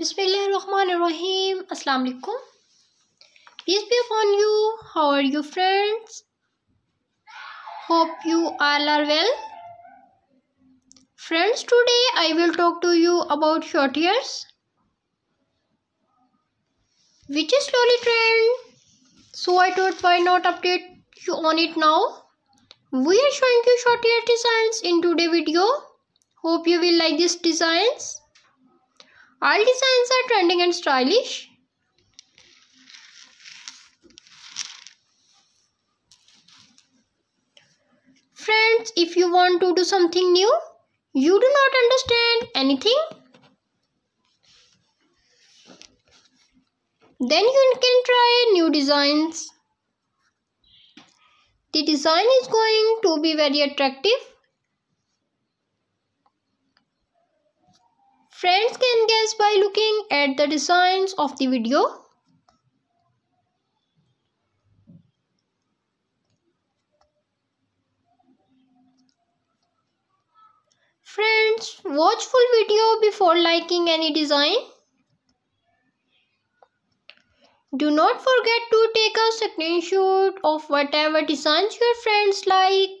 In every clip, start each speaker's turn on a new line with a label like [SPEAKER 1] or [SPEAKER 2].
[SPEAKER 1] Bismillahirrahmanirrahim. Assalamu alaikum. Peace be upon you. How are you, friends? Hope you all are well. Friends, today I will talk to you about short hairs, which is slowly trend. So I thought why not update you on it now. We are showing you short hair designs in today's video. Hope you will like these designs. All designs are trending and stylish. Friends, if you want to do something new, you do not understand anything, then you can try new designs. The design is going to be very attractive Friends can guess by looking at the designs of the video. Friends, watch full video before liking any design. Do not forget to take a screenshot of whatever designs your friends like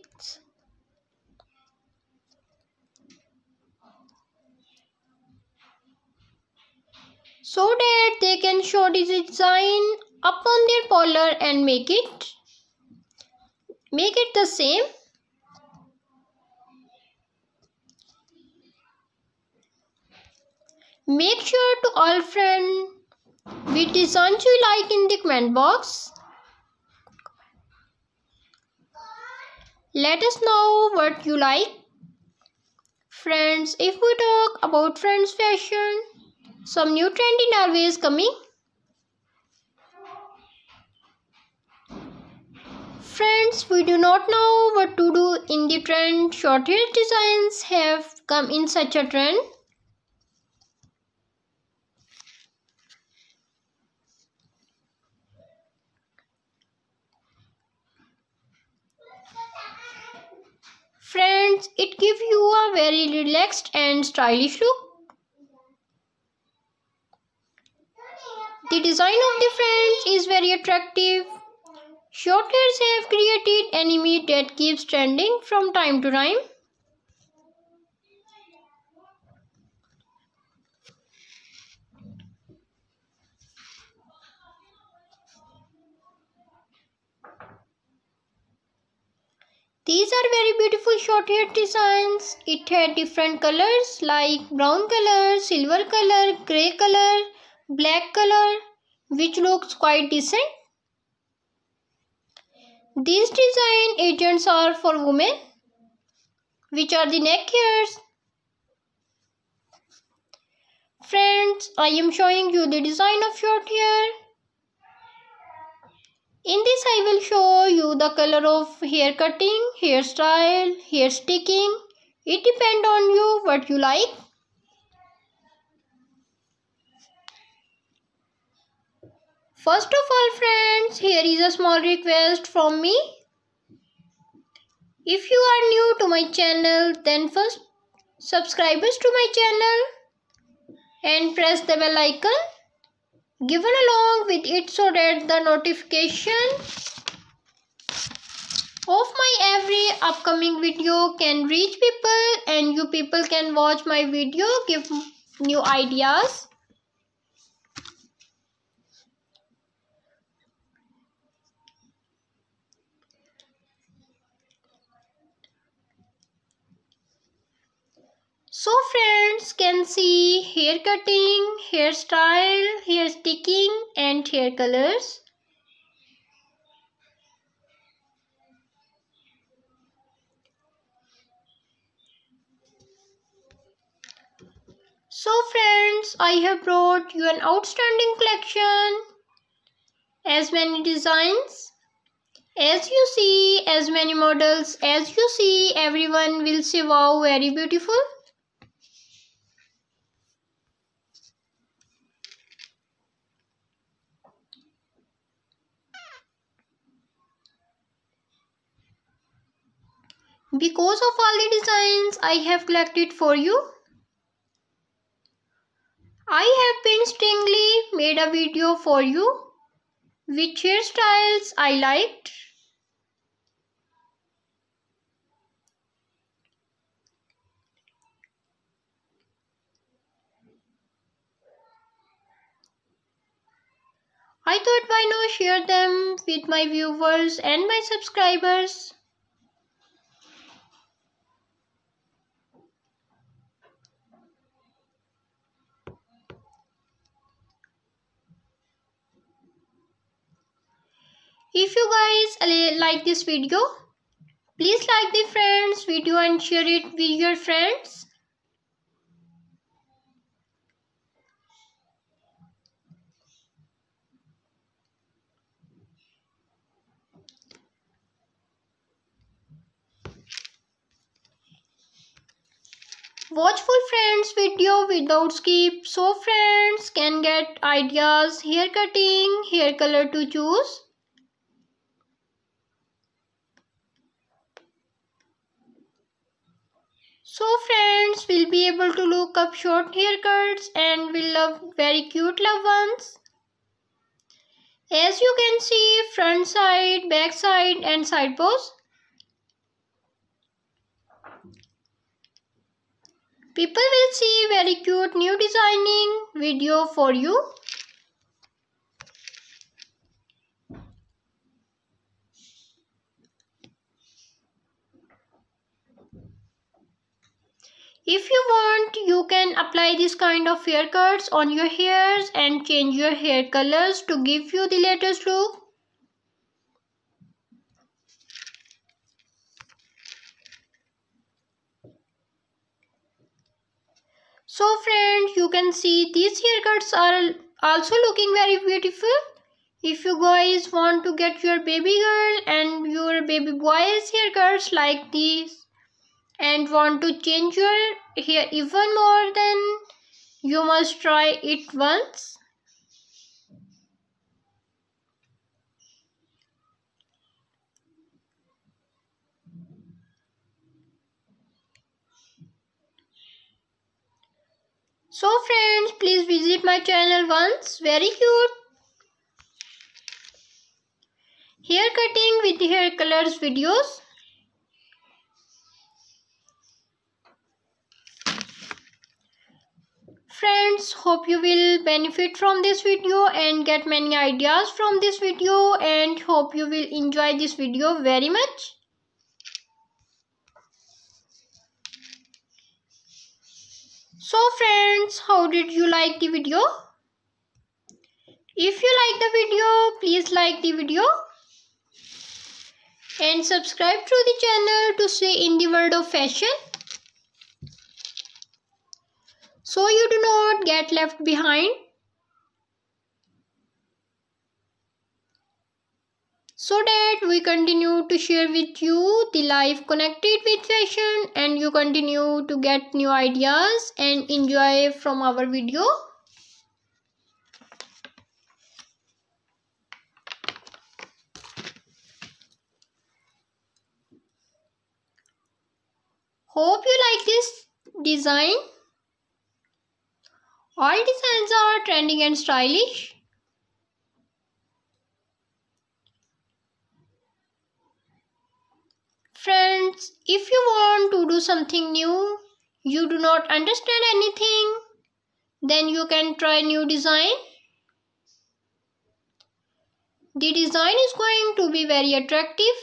[SPEAKER 1] so that they can show the design upon their polar and make it make it the same. Make sure to all friend which designs you like in the comment box. Let us know what you like. Friends if we talk about friends fashion some new trend in our way is coming. Friends, we do not know what to do in the trend. Short hair designs have come in such a trend. Friends, it gives you a very relaxed and stylish look. The design of the friends is very attractive. Short hairs have created an image that keeps trending from time to time. These are very beautiful short hair designs. It had different colors like brown color, silver color, grey color, black color which looks quite decent. These design agents are for women which are the neck hairs. Friends, I am showing you the design of short hair. In this I will show you the color of hair cutting, hairstyle, hair sticking. It depends on you what you like. First of all friends, here is a small request from me. If you are new to my channel, then first subscribers to my channel and press the bell icon given along with it so that the notification of my every upcoming video can reach people and you people can watch my video give new ideas So friends can see hair cutting, hairstyle, hair sticking and hair colors. So friends, I have brought you an outstanding collection. As many designs. As you see, as many models. As you see, everyone will say wow, very beautiful. Because of all the designs I have collected for you, I have painstakingly made a video for you which hairstyles I liked. I thought why not share them with my viewers and my subscribers. If you guys like this video, please like the friends video and share it with your friends. Watchful friends video without skip so friends can get ideas hair cutting, hair color to choose. So friends will be able to look up short haircuts and will love very cute loved ones. As you can see front side, back side and side pose. People will see very cute new designing video for you. If you want, you can apply this kind of haircuts on your hairs and change your hair colors to give you the latest look. So friends, you can see these haircuts are also looking very beautiful. If you guys want to get your baby girl and your baby boy's haircuts like these and want to change your hair even more then you must try it once So friends, please visit my channel once. Very cute. Hair cutting with hair colors videos. Friends hope you will benefit from this video and get many ideas from this video and hope you will enjoy this video very much. So friends how did you like the video? If you like the video please like the video and subscribe to the channel to stay in the world of fashion so you do not get left behind. So that we continue to share with you the life connected with fashion and you continue to get new ideas and enjoy from our video. Hope you like this design. All designs are trending and stylish. Friends, if you want to do something new, you do not understand anything, then you can try new design. The design is going to be very attractive.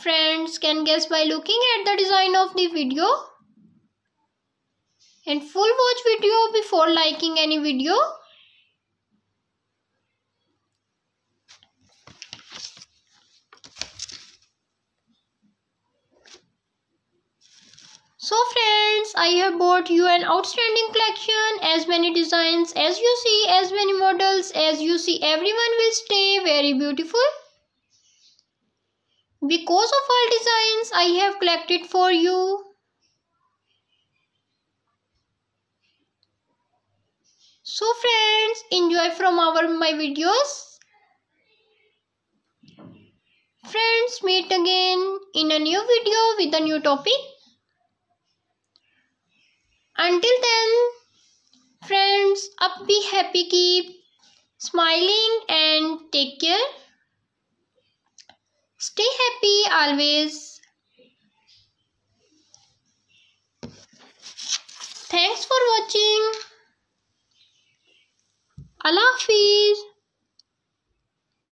[SPEAKER 1] Friends can guess by looking at the design of the video and full watch video before liking any video. So friends, I have bought you an outstanding collection as many designs as you see, as many models as you see, everyone will stay very beautiful. Because of all designs I have collected for you. So friends, enjoy from our my videos. Friends, meet again in a new video with a new topic. Until then, friends, up be happy, keep smiling and take care. Stay happy always. Thanks for watching. Allah Hafiz